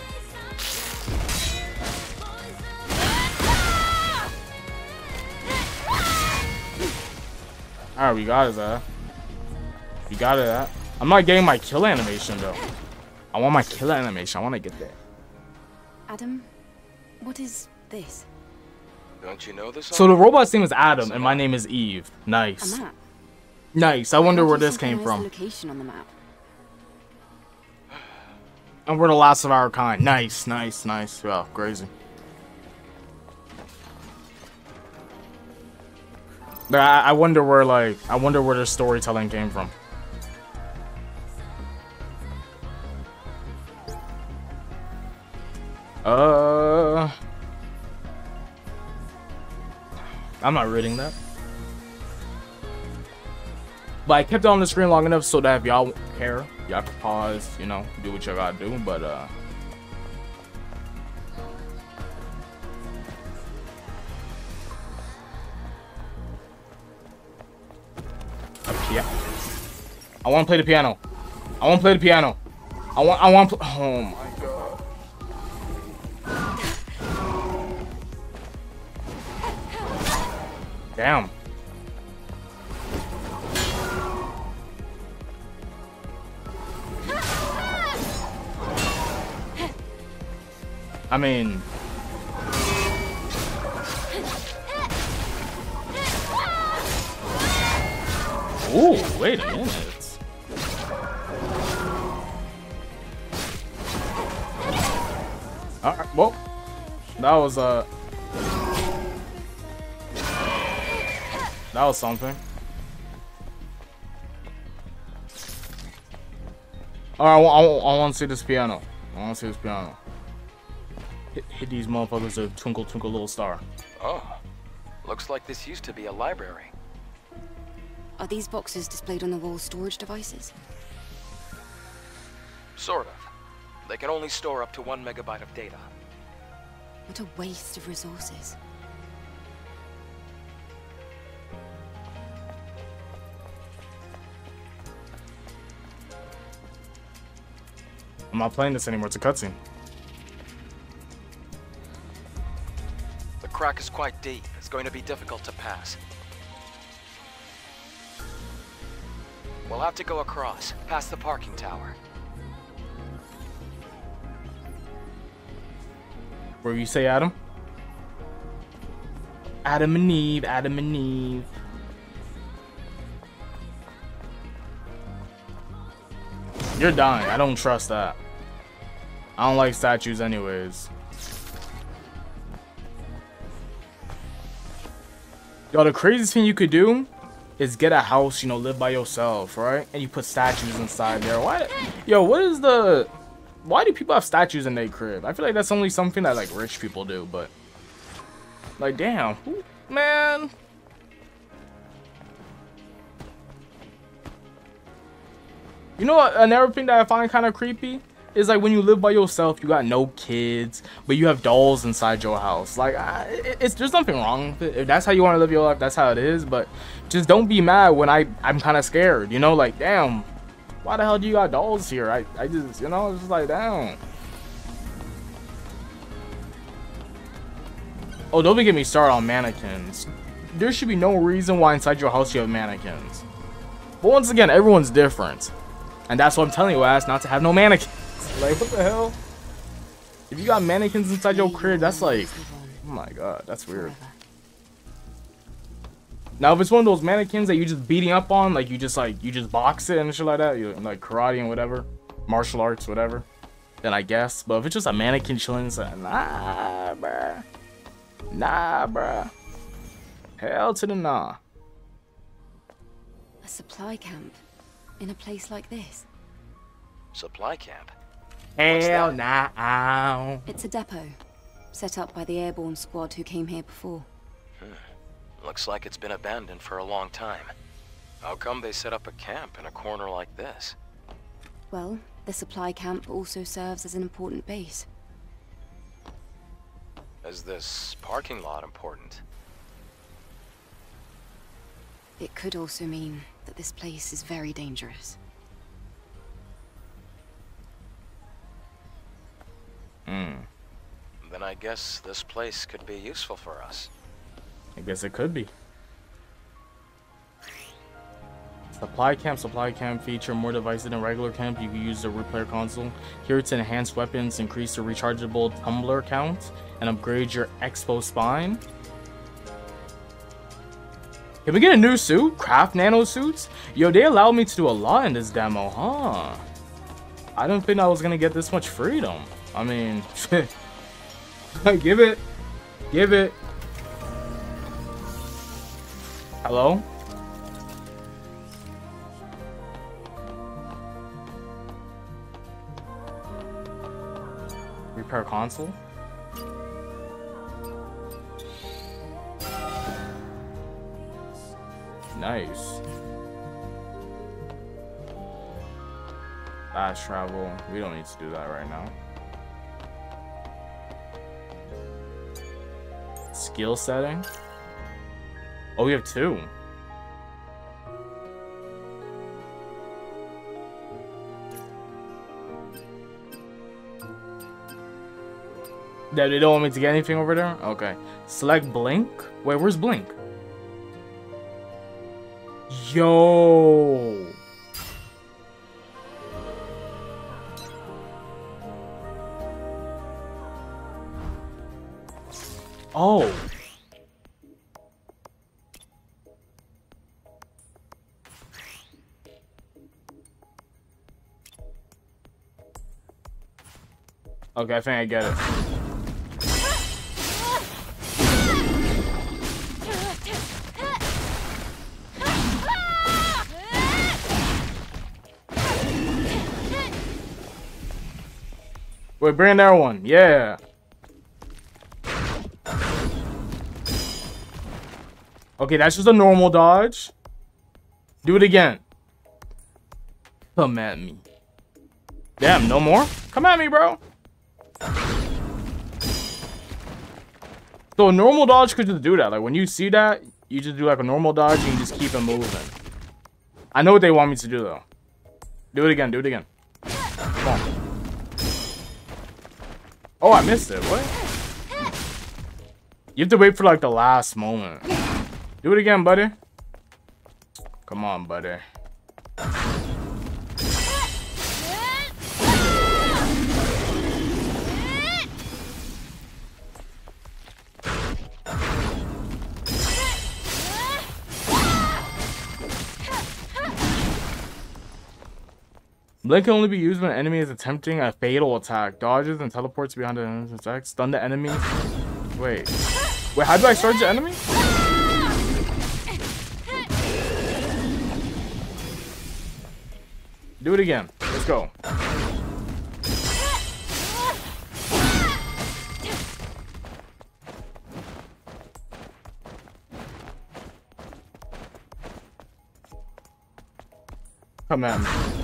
Alright, we got it, ass. We got it. At. I'm not getting my kill animation though. I want my killer animation. I want to get that. Adam, what is this? Don't you know this? So the robot's name is Adam, and my name is Eve. Nice. Nice. I wonder where this came from. Location on the map. And we're the last of our kind. Nice, nice, nice. Wow, crazy. But I, I wonder where, like, I wonder where the storytelling came from. Uh, I'm not reading that. But I kept it on the screen long enough so that if y'all care, y'all can pause, you know, do what y'all gotta do. But uh, yeah, I want to play the piano. I want to play the piano. I want. I want. Oh my Damn. I mean, ooh, wait a minute. All right, well, that was uh, that was something. All right, I, want- I, want- I want to see this piano. I want to see this piano. Hit, hit these motherfuckers with Twinkle Twinkle Little Star. Oh, looks like this used to be a library. Are these boxes displayed on the wall storage devices? Sort of. They can only store up to one megabyte of data. What a waste of resources. I'm not playing this anymore. It's a cutscene. The crack is quite deep. It's going to be difficult to pass. We'll have to go across, past the parking tower. Where you say Adam? Adam and Eve, Adam and Eve. You're dying. I don't trust that. I don't like statues anyways. Yo, the craziest thing you could do is get a house, you know, live by yourself, right? And you put statues inside there. Why? Yo, what is the... Why do people have statues in their crib? I feel like that's only something that, like, rich people do, but... Like, damn. Who, man. You know? Another thing that I find kind of creepy is like when you live by yourself, you got no kids, but you have dolls inside your house. Like, I, it's there's nothing wrong with it. If that's how you want to live your life, that's how it is. But just don't be mad when I I'm kind of scared. You know, like damn, why the hell do you got dolls here? I I just you know it's just like damn. Oh, don't get me started on mannequins. There should be no reason why inside your house you have mannequins. But once again, everyone's different. And that's what I'm telling you, ass, not to have no mannequins. Like, what the hell? If you got mannequins inside your crib, that's like... Oh my god, that's weird. Now, if it's one of those mannequins that you just beating up on, like you just like, you just box it and shit like that, you like karate and whatever, martial arts, whatever, then I guess. But if it's just a mannequin chilling inside, nah, bruh. Nah, bruh. Hell to the nah. A supply camp in a place like this. Supply camp. Hell nah. It's a depot set up by the airborne squad who came here before. Hmm. Looks like it's been abandoned for a long time. How come they set up a camp in a corner like this? Well, the supply camp also serves as an important base. Is this parking lot important? It could also mean that this place is very dangerous. Hmm. Then I guess this place could be useful for us. I guess it could be. Supply camp, supply camp feature more devices than regular camp. You can use the root player console. Here to enhance weapons, increase the rechargeable tumbler count, and upgrade your Exospine. Can we get a new suit? Craft nano suits? Yo, they allowed me to do a lot in this demo, huh? I didn't think I was gonna get this much freedom. I mean, give it, give it. Hello? Repair console? Nice. Fast travel. We don't need to do that right now. Skill setting. Oh, we have two. That they don't want me to get anything over there? Okay. Select Blink. Wait, where's Blink? Yo. Okay, I think I get it. Wait, bring another one. Yeah. Okay, that's just a normal dodge. Do it again. Come at me. Damn, no more? Come at me, bro. So a normal dodge could just do that. Like when you see that, you just do like a normal dodge and you just keep it moving. I know what they want me to do though. Do it again, do it again. Oh, I missed it. What? You have to wait for like the last moment. Do it again, buddy. Come on, buddy. Blink can only be used when an enemy is attempting a fatal attack. Dodges and teleports behind an attack. Stun the enemy. Wait. Wait, how do I start the enemy? Do it again. Let's go. Come on.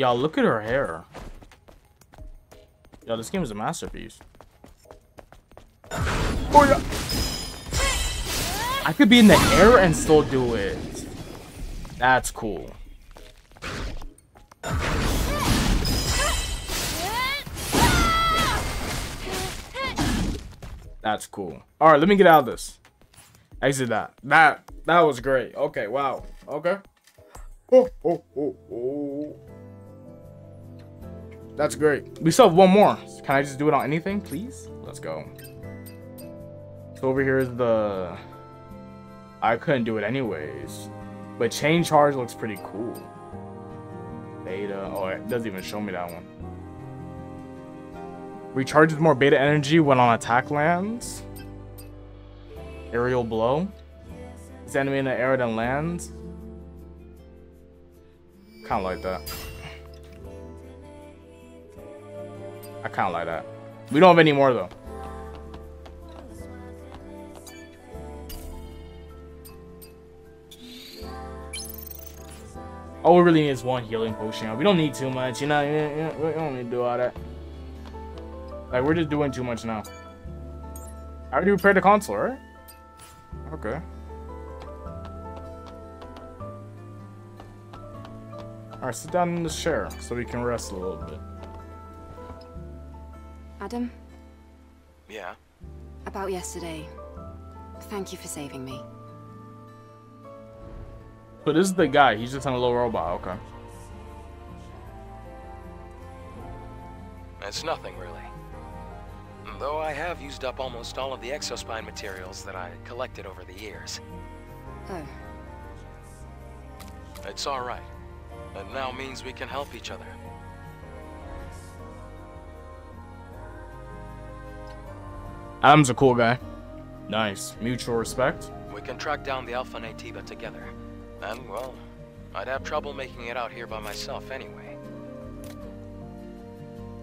Y'all, look at her hair. Yo, this game is a masterpiece. Oh, yeah. I could be in the air and still do it. That's cool. That's cool. All right, let me get out of this. Exit that. That that was great. Okay, wow. Okay. Oh, oh, oh, oh. That's great. We still have one more. Can I just do it on anything, please? Let's go. So over here is the... I couldn't do it anyways. But chain charge looks pretty cool. Beta. Oh, it doesn't even show me that one. Recharges more beta energy when on attack lands. Aerial blow. This enemy in the air then lands. Kind of like that. I kind of like that. We don't have any more though. All we really need is one healing potion. We don't need too much, you know. We don't need to do all that. Like we're just doing too much now. I already repaired the console, right? Okay. Alright, sit down in the chair so we can rest a little bit. Adam, Yeah? about yesterday. Thank you for saving me. But this is the guy. He's just on a little robot. Okay. It's nothing, really. Though I have used up almost all of the exospine materials that I collected over the years. Oh, It's alright. It now means we can help each other. Adam's a cool guy. Nice. Mutual respect. We can track down the Alpha Naytiba together. And, well, I'd have trouble making it out here by myself anyway.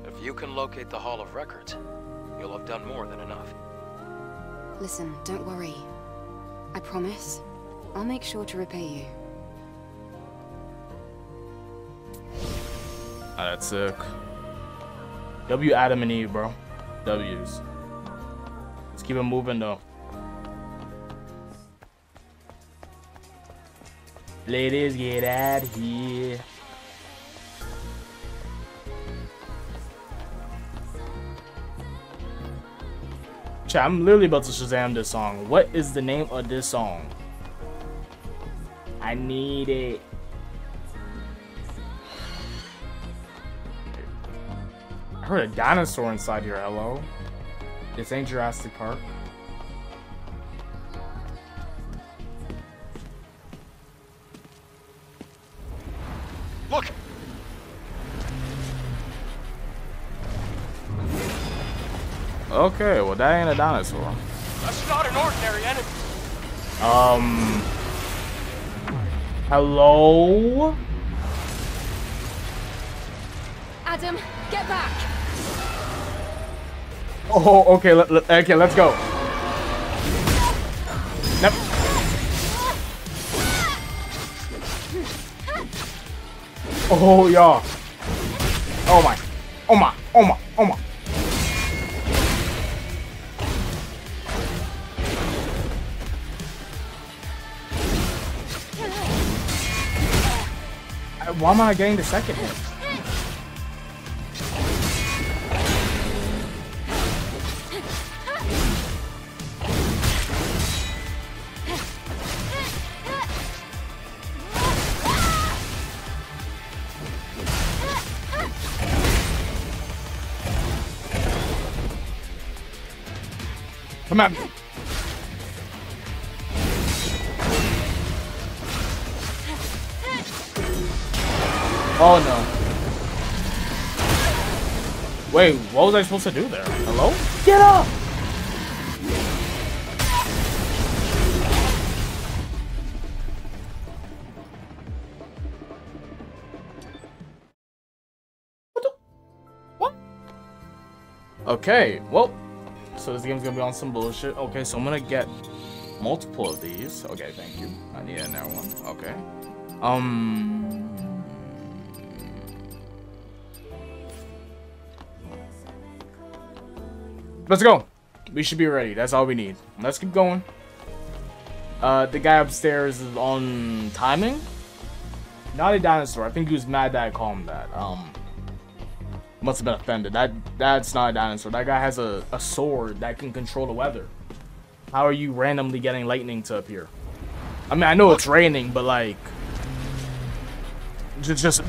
If you can locate the Hall of Records, you'll have done more than enough. listen, don't worry. I promise. I'll make sure to repay you. Ah, that's sick. W Adam and Eve, bro. W's. Let's keep it moving though. Ladies, get out here. I'm literally about to Shazam this song. What is the name of this song? I need it. I heard a dinosaur inside here. Hello? This ain't Jurassic Park. Look! Okay, well that ain't a dinosaur. That's not an ordinary enemy! Um, Hello? Adam, get back! Oh, okay, let, let- okay, let's go. Nope. Oh, yeah. Oh my. Oh my. Oh my. Oh my. Uh, Why am I getting the second hit? Come on. Oh no. Wait, what was I supposed to do there? Hello? Get up! What the? What? Okay, well, so this game's gonna be on some bullshit. Okay, so I'm gonna get multiple of these. Okay, thank you. I need another one. Okay. Um. Let's go. We should be ready. That's all we need. Let's keep going. Uh, the guy upstairs is on timing. Not a dinosaur. I think he was mad that I called him that. Um, must have been offended. That that's not a dinosaur. That guy has a, a sword that can control the weather. How are you randomly getting lightning to appear? I mean, I know it's raining, but like, just just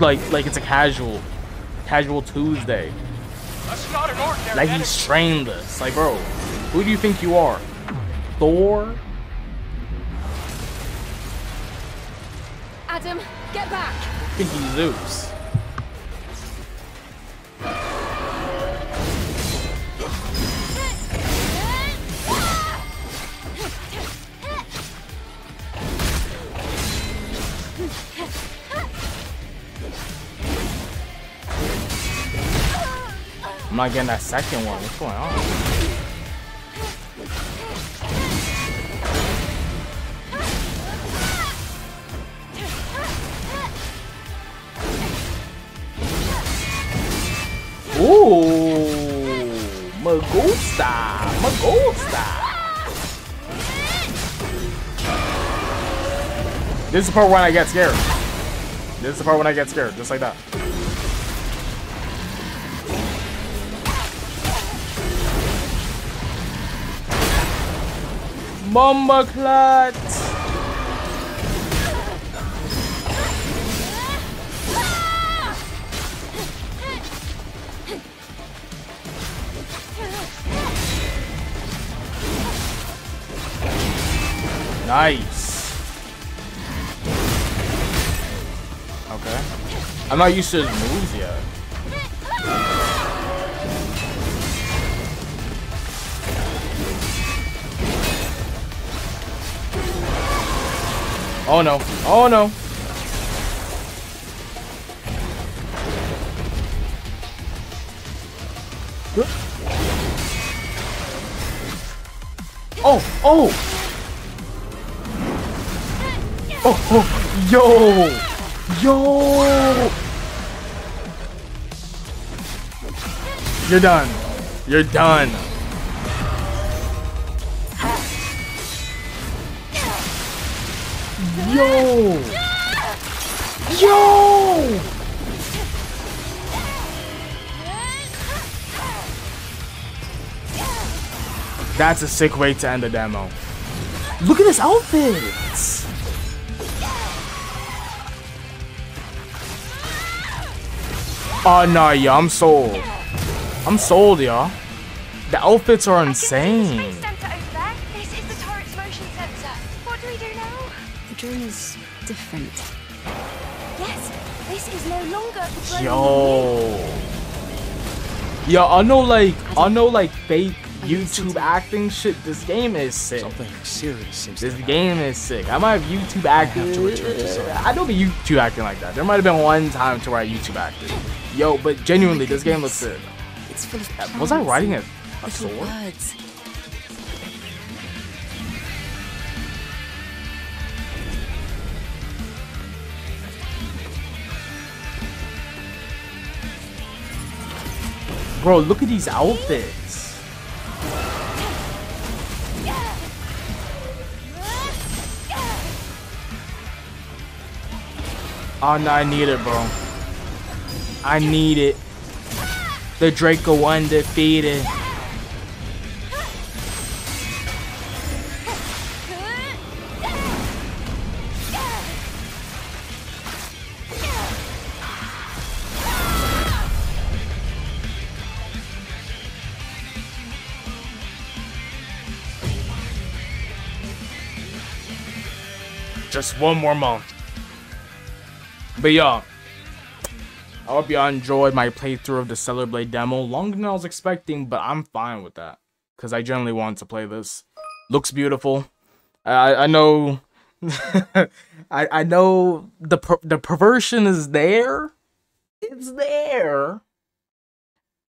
like like it's a casual, casual Tuesday. That's not an ordinary Like he's trained us. Like, bro, who do you think you are? Thor? Adam, get back! I think he's Zeus. I'm not getting that second one. What's going on? Ooh, me gusta, me gusta. This is the part when I get scared. This is the part when I get scared, just like that. Mamba clat. Nice. Okay. I'm not used to his moves yet. Oh no. Oh no. Oh, oh! Oh, oh, yo! Yo! You're done. You're done. That's a sick way to end the demo. Look at this outfit! Oh no, yeah, I'm sold. I'm sold, y'all. The outfits are insane. Center. This is the turret's motion sensor. What do we do now? The drone is different. Yes, this is no longer the drone Yo. Yeah, I know like I know like fake YouTube acting shit. This game is sick. Something serious seems This game is sick. I might have YouTube acting. have to return to. I don't be YouTube acting like that. There might have been one time to where I YouTube acted. Yo, but genuinely, this game looks sick. It's full of uh, Was I riding a, a sword? birds. Bro, look at these outfits. Oh no, I need it, bro. I need it. The Draco undefeated. Just one more month. But y'all, I hope y'all enjoyed my playthrough of the Stellar Blade demo. Longer than I was expecting, but I'm fine with that. Because I generally want to play this. Looks beautiful. I, I know... I, I know the per- the perversion is there. It's there.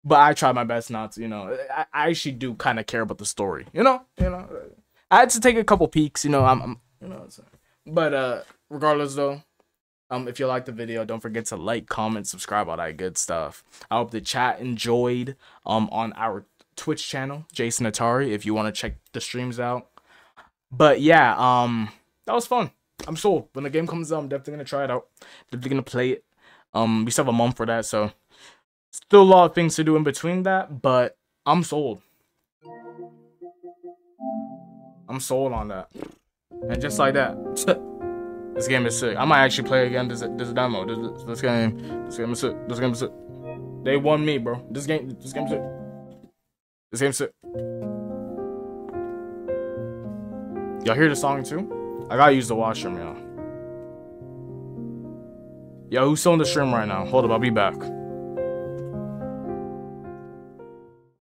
But I try my best not to, you know. I, I actually do kind of care about the story, you know. You know, I had to take a couple peeks, you know. I'm, I'm you know. But uh, regardless though, um, if you like the video, don't forget to like, comment, subscribe, all that good stuff. I hope the chat enjoyed um on our Twitch channel, Jayson Atari, if you want to check the streams out. But yeah, um, that was fun. I'm sold. When the game comes out, I'm definitely gonna try it out. Definitely gonna play it. Um, we still have a month for that, so still a lot of things to do in between that, but I'm sold. I'm sold on that. And just like that, this game is sick. I might actually play again this this demo. This, this game, this game is sick. This game is sick. They won me, bro. This game, this game's sick. This game's sick. Y'all hear the song too? I gotta use the washroom, y'all. Yo, who's still in the stream right now? Hold up, I'll be back.